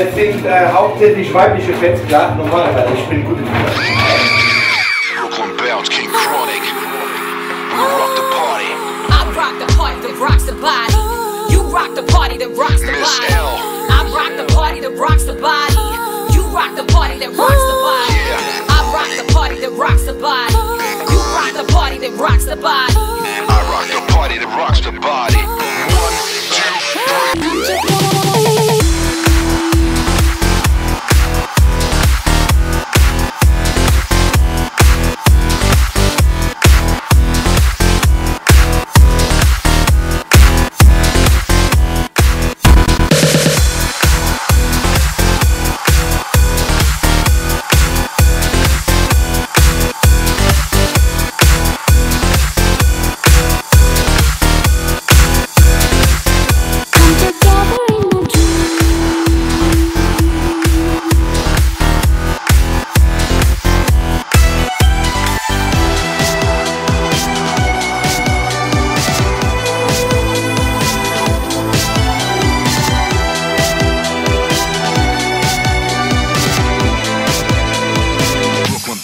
äh, sind äh, hauptsächlich weibliche Fans, klar, normal, weil ich bin gut in Brooklyn Bounce King Chronic. We rock the party. I rock the party that rocks the body. You rock the party that rocks the Miss body. L. I rock the party that rocks the body. You rock the party that rocks the body. Yeah. I rock the party that rocks the body. You rock the party that rocks the body. I rock the party that rocks the body.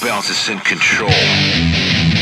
Bounce is in control.